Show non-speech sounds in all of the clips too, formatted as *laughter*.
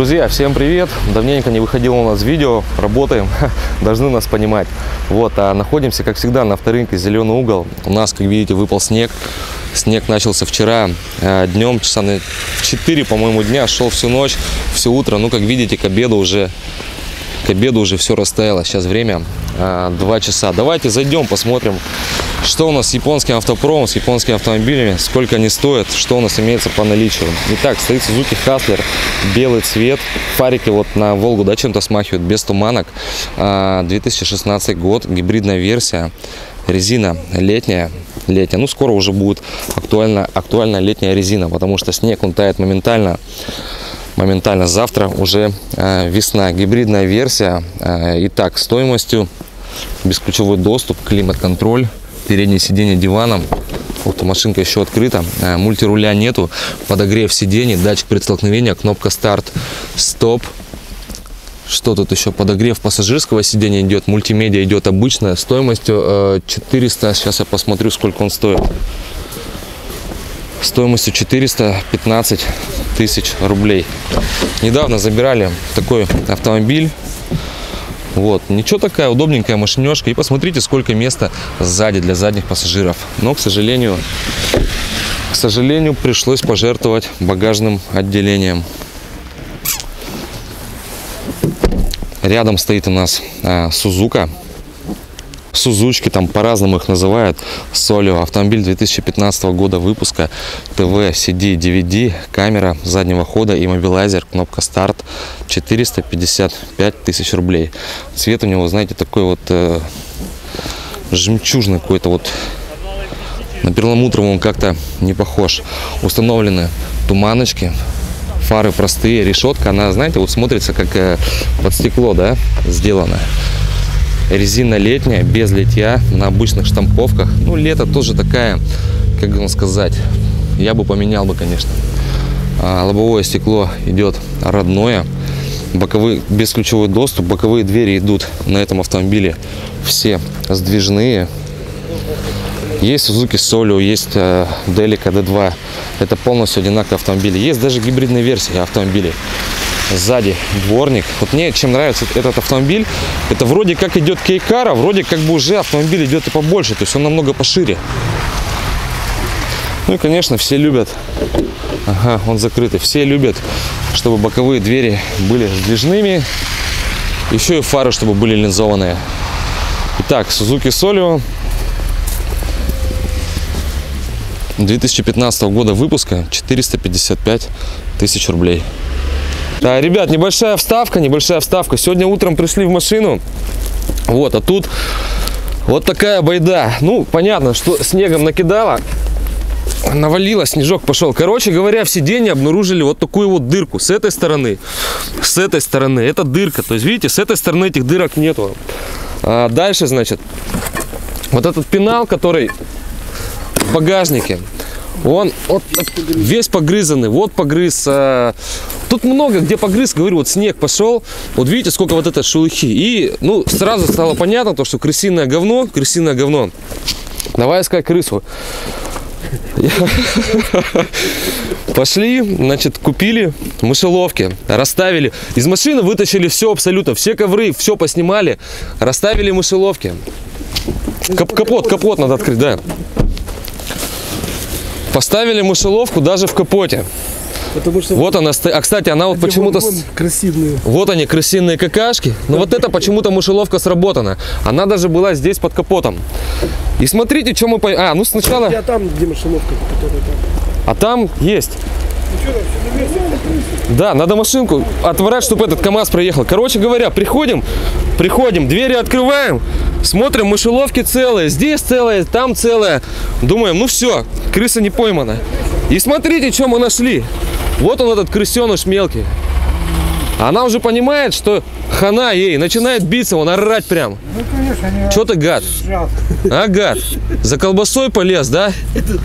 Друзья, всем привет! Давненько не выходило у нас видео, работаем, *laughs* должны нас понимать. Вот, а находимся, как всегда, на авторынке «Зеленый угол». У нас, как видите, выпал снег. Снег начался вчера э, днем, часа на 4, по-моему, дня, шел всю ночь, все утро. Ну, как видите, к обеду уже к обеду уже все растаяло. Сейчас время а, 2 часа. Давайте зайдем, посмотрим, что у нас с японским автопромом, с японскими автомобилями, сколько они стоят, что у нас имеется по наличию. Итак, стоит Suzuki Hustler, белый цвет, фарики вот на Волгу, да, чем-то смахивают, без туманок. А, 2016 год, гибридная версия, резина летняя, летняя. Ну, скоро уже будет актуальна, актуальна летняя резина, потому что снег, он тает моментально моментально. Завтра уже э, весна. Гибридная версия. Э, итак, стоимостью бесключевой доступ, климат-контроль, переднее сиденье диваном. Вот машинка еще открыта. Э, мультируля нету. Подогрев сидений, датчик предстолкновения, кнопка старт, стоп. Что тут еще? Подогрев пассажирского сидения идет, мультимедиа идет обычная, стоимостью э, 400. Сейчас я посмотрю, сколько он стоит стоимостью 415 тысяч рублей. Недавно забирали такой автомобиль. Вот, ничего такая удобненькая машинешка. И посмотрите, сколько места сзади для задних пассажиров. Но, к сожалению, к сожалению, пришлось пожертвовать багажным отделением. Рядом стоит у нас а, Сузука Сузучки, там по-разному их называют. Солио. Автомобиль 2015 года выпуска. ТВ, CD, DVD, камера заднего хода, и мобилайзер, кнопка старт. 455 тысяч рублей. Цвет у него, знаете, такой вот э, жемчужный какой-то вот. На перламутровый он как-то не похож. Установлены туманочки, фары простые, решетка, она, знаете, вот смотрится как э, под стекло, да, сделана. Резина летняя, без литья, на обычных штамповках. Ну, лето тоже такая, как вам сказать, я бы поменял бы, конечно. А, лобовое стекло идет родное. Боковые, бесключевой доступ, боковые двери идут на этом автомобиле все сдвижные. Есть Suzuki Solio, есть э, Delica D2. Это полностью одинаковые автомобили. Есть даже гибридные версии автомобилей сзади дворник. Вот мне чем нравится этот автомобиль, это вроде как идет кейкара, вроде как бы уже автомобиль идет и побольше, то есть он намного пошире. Ну и, конечно, все любят, ага, он закрытый, все любят, чтобы боковые двери были сдвижными, еще и фары, чтобы были линзованные. Итак, Suzuki Solio 2015 года выпуска 455 тысяч рублей. Да, ребят, небольшая вставка, небольшая вставка. Сегодня утром пришли в машину. Вот, а тут вот такая байда. Ну, понятно, что снегом накидала. Навалило, снежок пошел. Короче говоря, в сиденье обнаружили вот такую вот дырку. С этой стороны, с этой стороны. Это дырка. То есть, видите, с этой стороны этих дырок нету. А дальше, значит, вот этот пенал, который в багажнике, он вот весь погрызанный, вот погрыз. Тут много где погрыз, говорю, вот снег пошел. Вот видите, сколько вот этой шелухи. И, ну, сразу стало понятно, то, что крысиное говно, крысиное говно. Давай искать крысу. *laughs* Пошли, значит, купили мышеловки, расставили. Из машины вытащили все абсолютно, все ковры, все поснимали, расставили мышеловки. Кап капот, капот надо открыть, да. Поставили мышеловку даже в капоте. Потому что вот она, а кстати, она вот почему-то красивые. Вот они крысиные какашки. Но вот это почему-то мышеловка сработана. Она даже была здесь под капотом. И смотрите, что мы по... А, ну сначала. Я там, где мышеловка, которая там. А там есть. Да, надо машинку отворать, чтобы этот КАМАЗ проехал. Короче говоря, приходим, приходим, двери открываем, смотрим, мышеловки целые, здесь целые, там целые. Думаем, ну все, крыса не поймана. И смотрите, что мы нашли. Вот он этот крысеныш мелкий. Она уже понимает, что хана ей, начинает биться, он орать прям. Ну, конечно, Что ты, гад? А, гад? За колбасой полез, да?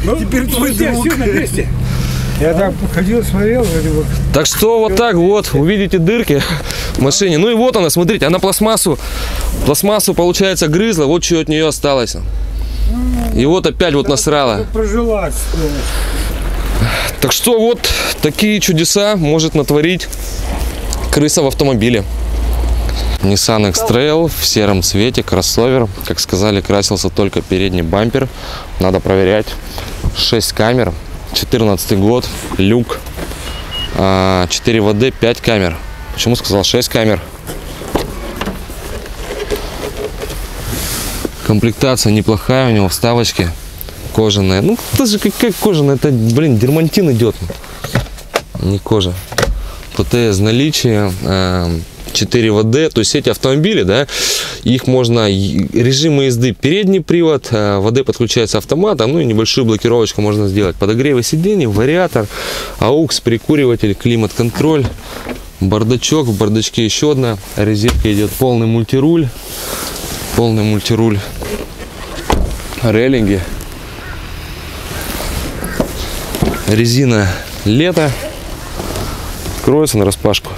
Ну, теперь твой друг. Я так ходил, смотрел, вроде вот. Так что вот так вот, увидите дырки в машине. Ну и вот она, смотрите, она пластмассу, пластмассу, получается, грызла, вот что от нее осталось. И вот опять вот насрала. Прожилась. Так что вот такие чудеса может натворить Крыса в автомобиле. Nissan X-Trail в сером цвете, кроссовер. Как сказали, красился только передний бампер. Надо проверять. 6 камер, 14 год, люк, 4 ВД, 5 камер. Почему сказал 6 камер? Комплектация неплохая у него, вставочки кожаные. Ну, даже как, как кожаная, это, блин, дермантин идет. Не кожа. ПТС наличие, 4 ВД, то есть эти автомобили, да, их можно, режимы езды, передний привод, э, ВД подключается автоматом, ну и небольшую блокировочку можно сделать. Подогревы сидений, вариатор, AUX, прикуриватель, климат-контроль, бардачок, в бардачке еще одна розетка идет, полный мультируль, полный мультируль, рейлинги, резина лето, кроется на распашку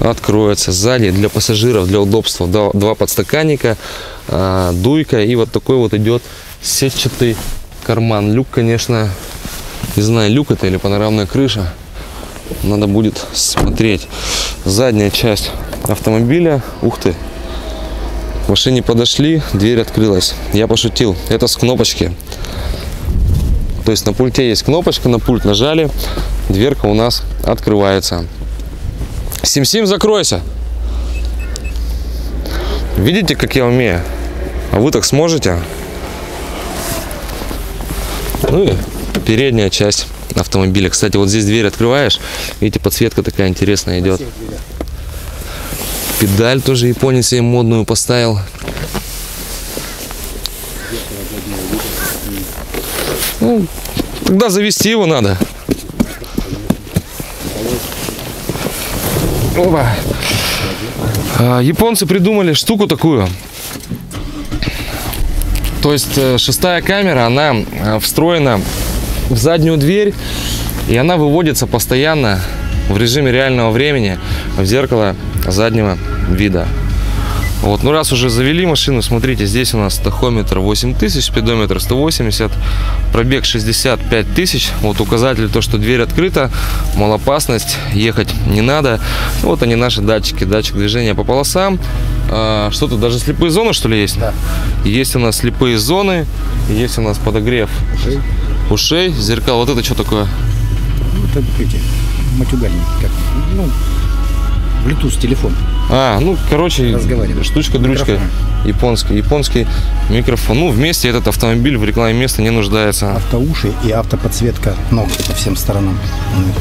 откроется сзади для пассажиров, для удобства. Два подстаканника, а, дуйка и вот такой вот идет сетчатый карман. Люк, конечно, не знаю, люк это или панорамная крыша. Надо будет смотреть. Задняя часть автомобиля. Ух ты. К машине подошли, дверь открылась. Я пошутил. Это с кнопочки. То есть на пульте есть кнопочка, на пульт нажали, дверка у нас открывается. Сим-Сим, закройся. Видите, как я умею? А вы так сможете? Ну и передняя часть автомобиля. Кстати, вот здесь дверь открываешь, видите, подсветка такая интересная идет. Педаль тоже японец себе модную поставил. Ну, тогда завести его надо. Опа. А, японцы придумали штуку такую. То есть э, шестая камера, она э, встроена в заднюю дверь, и она выводится постоянно в режиме реального времени в зеркало заднего вида. Вот, ну раз уже завели машину, смотрите, здесь у нас тахометр 8000, спидометр 180, пробег 65 тысяч. Вот указатель то, что дверь открыта, малопасность, ехать не надо. Вот они наши датчики, датчик движения по полосам. А, что тут, даже слепые зоны что ли есть? Да. Есть у нас слепые зоны, есть у нас подогрев ушей, ушей зеркал. Вот это что такое? Это эти матюгальники, как, ну, Bluetooth телефон. А, ну, короче, штучка-дрючка. Японский. Японский микрофон. Ну, вместе этот автомобиль в рекламе места не нуждается. Автоуши и автоподсветка ног по всем сторонам.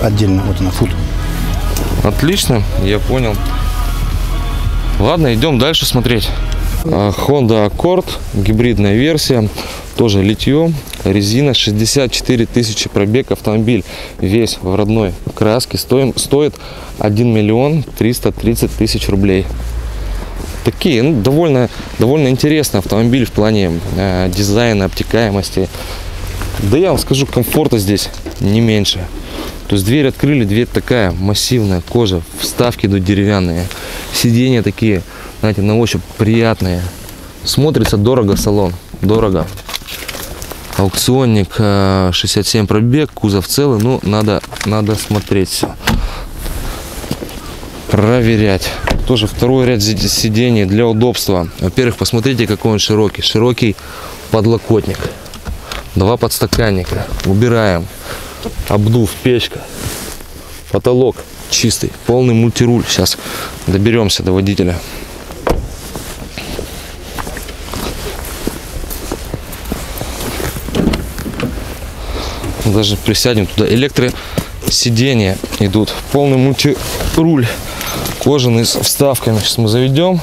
Отдельно, вот она, фут. Отлично, я понял. Ладно, идем дальше смотреть. А, Honda Accord, гибридная версия, тоже литье, резина 64 тысячи пробег, автомобиль весь в родной краске, стоим, стоит 1 миллион 330 тысяч рублей. Такие, ну, довольно, довольно интересный автомобиль в плане э, дизайна, обтекаемости. Да я вам скажу, комфорта здесь не меньше. То есть дверь открыли, дверь такая массивная, кожа, вставки идут деревянные, сиденья такие знаете, на ощупь приятные. Смотрится дорого салон, дорого. Аукционник 67 э, пробег, кузов целый, ну надо, надо смотреть все. Проверять. Тоже второй ряд сидений для удобства. Во-первых, посмотрите, какой он широкий. Широкий подлокотник. Два подстаканника. Убираем. Обдув, печка. Потолок чистый. Полный мультируль. Сейчас доберемся до водителя. Даже присядем туда. Электросиденья идут. Полный мультируль. Кожаный с вставками. Сейчас мы заведем.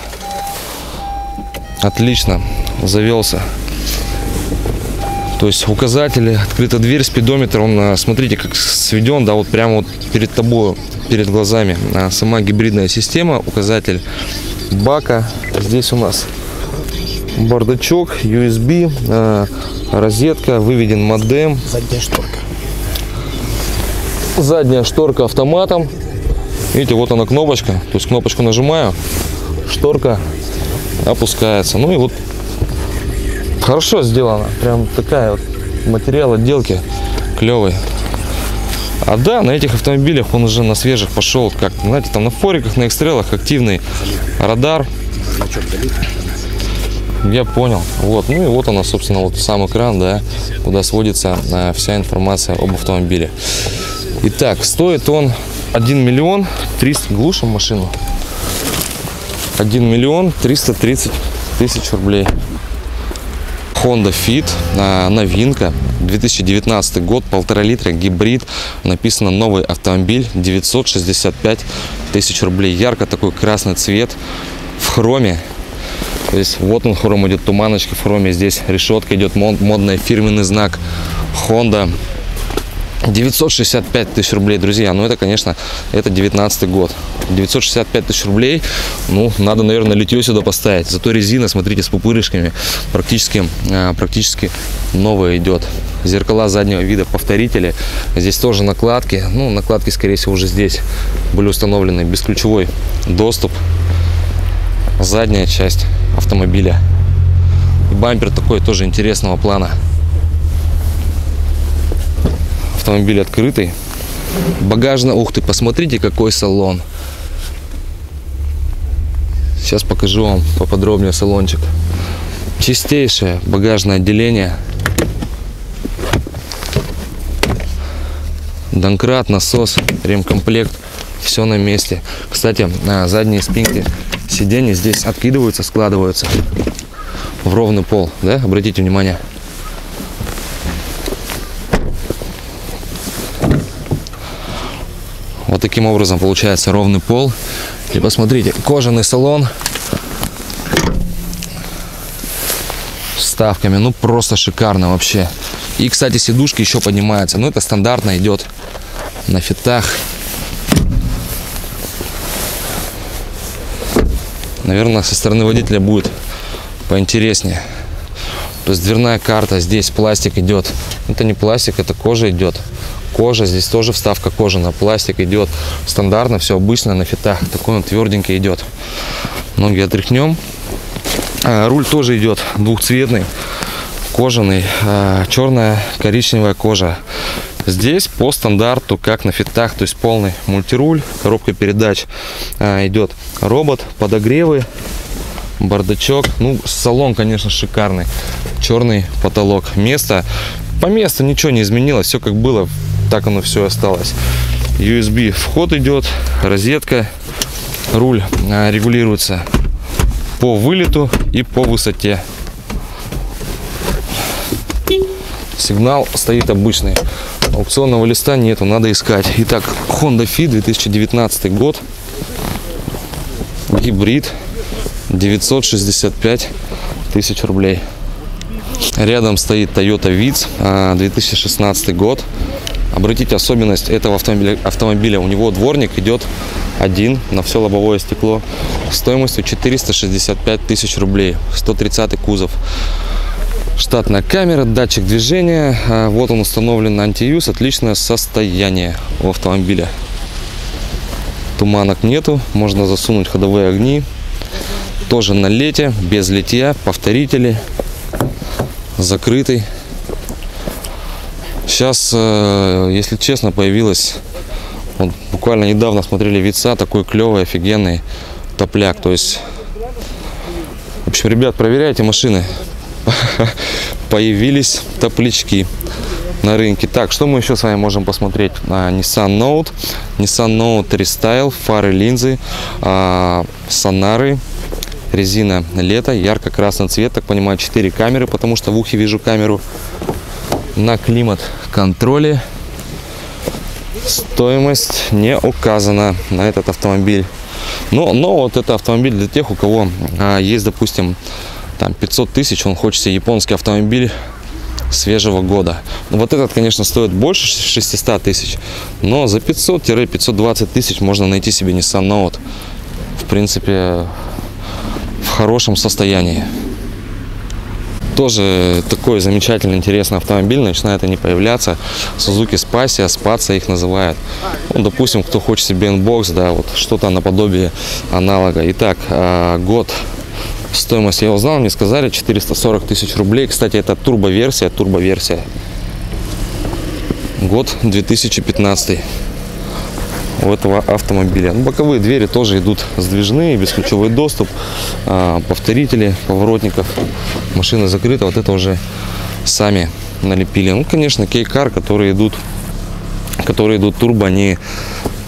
Отлично. Завелся. То есть указатели, открыта дверь, спидометр, он, а, смотрите, как сведен, да, вот прямо вот перед тобой, перед глазами. А, сама гибридная система, указатель бака. Здесь у нас бардачок, USB, а, розетка, выведен модем. Задняя шторка. Задняя шторка автоматом. Видите, вот она кнопочка. То есть кнопочку нажимаю, шторка опускается. Ну и вот хорошо сделано. Прям такая вот материал отделки клевый. А да, на этих автомобилях он уже на свежих пошел, как, знаете, там на фориках, на экстрелах активный радар. Я понял. Вот. Ну и вот она, собственно, вот сам экран, да, куда сводится а, вся информация об автомобиле. Итак, стоит он 1 миллион 300... Глушим машину. 1 миллион 330 тысяч рублей. Honda Fit, а, новинка, 2019 год, полтора литра, гибрид, написано новый автомобиль, 965 тысяч рублей. Ярко такой красный цвет в хроме. То есть вот он хром идет, туманочка в хроме, здесь решетка идет, мод, модный фирменный знак Honda. 965 тысяч рублей, друзья. Ну, это, конечно, это 19 год. 965 тысяч рублей. Ну, надо, наверное, литье сюда поставить. Зато резина, смотрите, с пупырышками. Практически, а, практически новая идет. Зеркала заднего вида, повторители. Здесь тоже накладки. Ну, накладки, скорее всего, уже здесь были установлены. Бесключевой доступ. Задняя часть автомобиля. И бампер такой тоже интересного плана автомобиль открытый. Багажно, ух ты, посмотрите, какой салон. Сейчас покажу вам поподробнее салончик. Чистейшее багажное отделение. Донкрат, насос, ремкомплект. Все на месте. Кстати, задние спинки сиденья здесь откидываются, складываются в ровный пол. Да? Обратите внимание. Вот таким образом получается ровный пол. И посмотрите, кожаный салон. Ставками, ну просто шикарно вообще. И, кстати, сидушки еще поднимаются. Ну, это стандартно идет на фитах. Наверное, со стороны водителя будет поинтереснее. То есть дверная карта, здесь пластик идет. Это не пластик, это кожа идет кожа, здесь тоже вставка кожаная, пластик идет стандартно, все обычно на фитах, такой он тверденький идет. Ноги отряхнем. А, руль тоже идет двухцветный, кожаный, а, черная, коричневая кожа. Здесь по стандарту, как на фитах, то есть полный мультируль, коробка передач а, идет робот, подогревы, бардачок. Ну, салон, конечно, шикарный. Черный потолок. Место по месту ничего не изменилось, все как было так оно все осталось. USB вход идет, розетка, руль а, регулируется по вылету и по высоте. Сигнал стоит обычный. Аукционного листа нету, надо искать. Итак, Honda Fit 2019 год. Гибрид 965 тысяч рублей. Рядом стоит Toyota Vitz 2016 а, год. Обратите особенность этого автомобиля, автомобиля. У него дворник идет один на все лобовое стекло стоимостью 465 тысяч рублей. 130 кузов. Штатная камера, датчик движения. А, вот он установлен на антиюз. Отличное состояние у автомобиля. Туманок нету. Можно засунуть ходовые огни. Тоже на лете, без литья. Повторители. Закрытый. Сейчас, э, если честно, появилась, вот буквально недавно смотрели вица, такой клевый, офигенный топляк. То есть, в общем, ребят, проверяйте машины. *laughs* Появились топлячки на рынке. Так, что мы еще с вами можем посмотреть? А, Nissan Note, Nissan Note Restyle, фары, линзы, а, сонары, резина лето, ярко-красный цвет, так понимаю, 4 камеры, потому что в ухе вижу камеру на климат контроле. Стоимость не указана на этот автомобиль. Но, но вот это автомобиль для тех, у кого а, есть, допустим, там 500 тысяч, он хочет себе японский автомобиль свежего года. Ну, вот этот, конечно, стоит больше 600 тысяч, но за 500-520 тысяч можно найти себе Nissan Note. В принципе, в хорошем состоянии тоже такой замечательный, интересный автомобиль, начинает они появляться. Suzuki Spacia, Spacia их называют. Ну, допустим, кто хочет себе N-Box, да, вот что-то наподобие аналога. Итак, а, год стоимость я узнал, мне сказали 440 тысяч рублей. Кстати, это турбо-версия, турбо-версия. Год 2015 у этого автомобиля. Ну, боковые двери тоже идут сдвижные, бесключевой доступ, а, повторители поворотников. Машина закрыта, вот это уже сами налепили. Ну, конечно, кейкар, которые идут, которые идут турбо, они,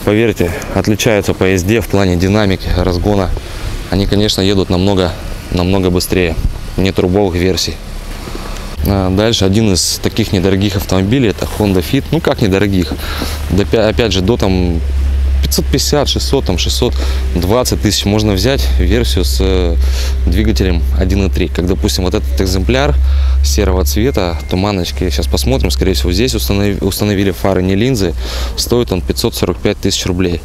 поверьте, отличаются по езде в плане динамики, разгона. Они, конечно, едут намного, намного быстрее. Не турбовых версий. А, Дальше один из таких недорогих автомобилей это Honda Fit. Ну как недорогих? Опя- опять же, до там 550, 600, там 620 тысяч можно взять версию с э, двигателем 1.3. Как, допустим, вот этот экземпляр серого цвета, туманочки, сейчас посмотрим, скорее всего, здесь установи- установили фары, не линзы, стоит он 545 тысяч рублей.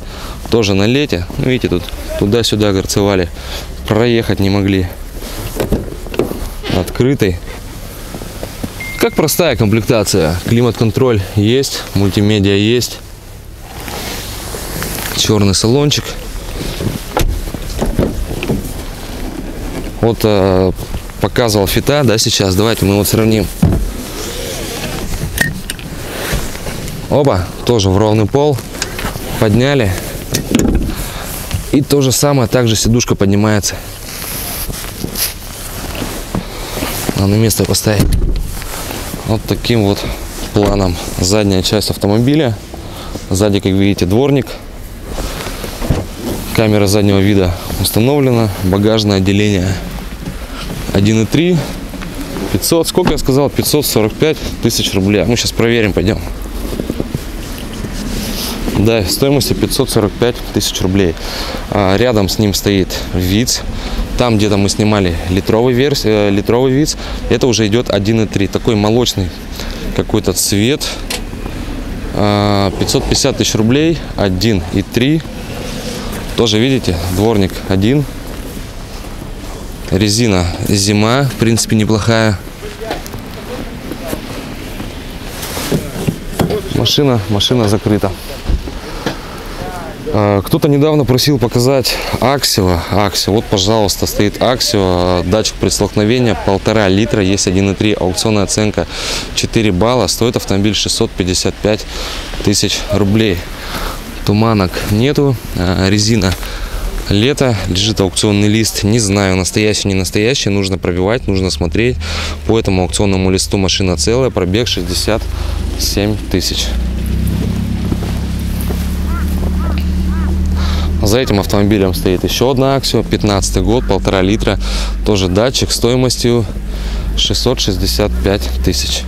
Тоже на лете, ну видите, тут туда-сюда горцевали, проехать не могли. Открытый. Как простая комплектация. Климат-контроль есть, мультимедиа есть. Черный салончик. Вот э, показывал фита, да, сейчас. Давайте мы вот сравним. Оба, тоже в ровный пол. Подняли. И то же самое, также сидушка поднимается. Надо на место поставить. Вот таким вот планом задняя часть автомобиля. Сзади, как видите, дворник. Камера заднего вида установлена. Багажное отделение 1.3. 500, сколько я сказал? 545 тысяч рублей. Ну, сейчас проверим, пойдем. Да, стоимостью 545 тысяч рублей. А, рядом с ним стоит ВИЦ. Там где-то мы снимали литровый, верс... э, литровый ВИЦ. Это уже идет 1.3. Такой молочный какой-то цвет. А, 550 тысяч рублей. 1.3. Тоже видите, дворник один. Резина зима, в принципе, неплохая. Машина, машина закрыта. А, Кто-то недавно просил показать Аксио. Аксио, вот, пожалуйста, стоит Аксио. Датчик предстолкновения полтора литра, есть 1.3, аукционная оценка 4 балла. Стоит автомобиль 655 тысяч рублей. Туманок нету, а, резина лето, лежит аукционный лист. Не знаю, настоящий, не настоящий. Нужно пробивать, нужно смотреть. По этому аукционному листу машина целая, пробег 67 тысяч. За этим автомобилем стоит еще одна Аксио, 15 год, полтора литра, тоже датчик стоимостью 665 тысяч.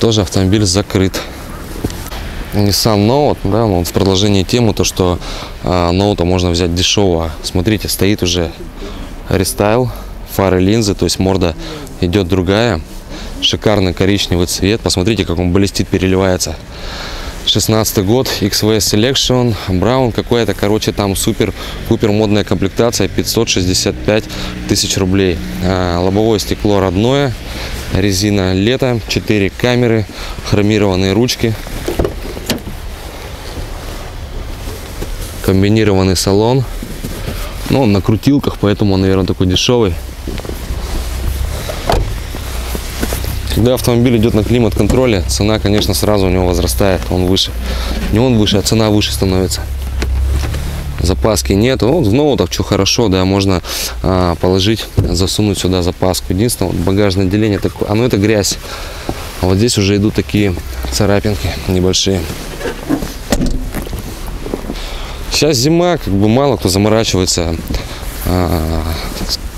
Тоже автомобиль закрыт. Nissan Note, да, вот в продолжении темы, то, что а, Note можно взять дешево. Смотрите, стоит уже рестайл, фары, линзы, то есть морда идет другая. Шикарный коричневый цвет. Посмотрите, как он блестит, переливается. 16 год, XV Selection, Brown какой-то, короче, там супер, пупер модная комплектация, 565 тысяч рублей. А, лобовое стекло родное, резина лето, 4 камеры, хромированные ручки, комбинированный салон. Ну, он на крутилках, поэтому он, наверное, такой дешевый. Когда автомобиль идет на климат-контроле, цена, конечно, сразу у него возрастает, он выше. Не он выше, а цена выше становится. Запаски нет. Ну, в ноутах что хорошо, да, можно а, положить, засунуть сюда запаску. Единственное, вот багажное отделение такое, оно это грязь. А вот здесь уже идут такие царапинки небольшие. Сейчас зима, как бы мало кто заморачивается, а,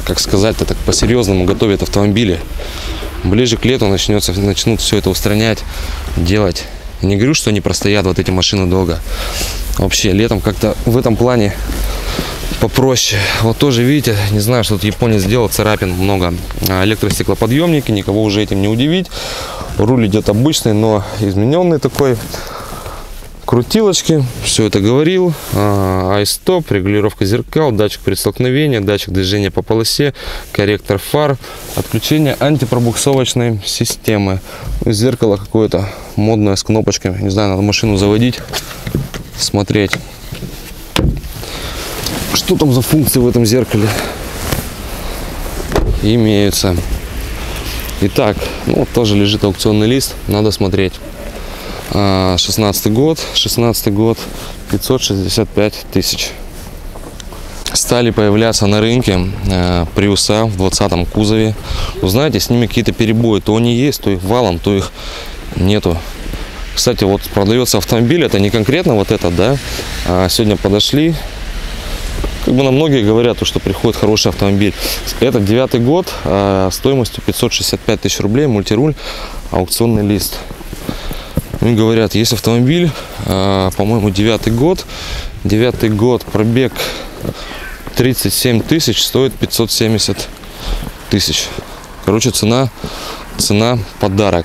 как сказать-то так по-серьезному готовят автомобили. Ближе к лету начнется, начнут все это устранять, делать. Не говорю, что они простоят вот эти машины долго. Вообще, летом как-то в этом плане попроще. Вот тоже, видите, не знаю, что тут японец сделал, царапин много. А, Электростеклоподъемники, никого уже этим не удивить. Руль идет обычный, но измененный такой. Крутилочки, все это говорил. А, Ай-стоп, регулировка зеркал, датчик предстолкновения, датчик движения по полосе, корректор фар, отключение антипробуксовочной системы. Зеркало какое-то модное с кнопочками. Не знаю, надо машину заводить, смотреть. Что там за функции в этом зеркале имеются? Итак, ну, тоже лежит аукционный лист, надо смотреть. А, 16 год, 16 год, 565 тысяч. Стали появляться на рынке э, приуса в 20 кузове. Вы знаете, с ними какие-то перебои. То они есть, то их валом, то их нету. Кстати, вот продается автомобиль, это не конкретно вот этот, да. А сегодня подошли, как бы на многие говорят, то, что приходит хороший автомобиль. Это девятый год, а, стоимостью 565 тысяч рублей, мультируль, аукционный лист. Мне говорят, есть автомобиль, а, по-моему, девятый год. Девятый год, пробег 37 тысяч, стоит 570 тысяч. Короче, цена, цена подарок.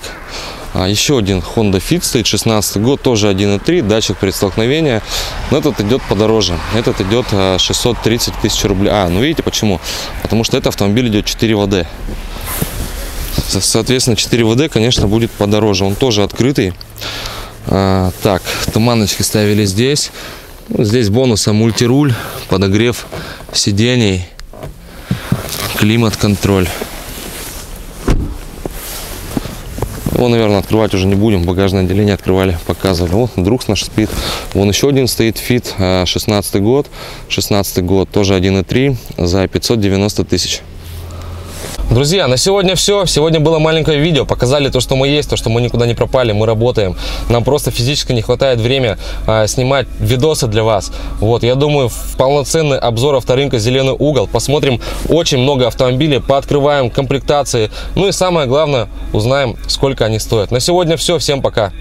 А еще один Honda Fit стоит, 16 год, тоже 1.3, датчик при столкновении. Но этот идет подороже. Этот идет а, 630 тысяч рублей. А, ну видите почему? Потому что этот автомобиль идет 4 ВД. Со- Соответственно, 4 ВД, конечно, будет подороже. Он тоже открытый. А, так, туманочки ставили здесь. Ну, Здесь бонусом мультируль, подогрев сидений, климат-контроль. Его, наверное, открывать уже не будем. Багажное отделение открывали, показывали. Вот друг наш спит. Вон еще один стоит Fit, а, 16 год. 16 год, тоже 1.3 за 590 тысяч. Друзья, на сегодня все. Сегодня было маленькое видео. Показали то, что мы есть, то, что мы никуда не пропали, мы работаем. Нам просто физически не хватает времени а, снимать видосы для вас. Вот, я думаю, полноценный обзор авторынка «Зеленый угол». Посмотрим очень много автомобилей, пооткрываем комплектации. Ну и самое главное, узнаем, сколько они стоят. На сегодня все. Всем пока.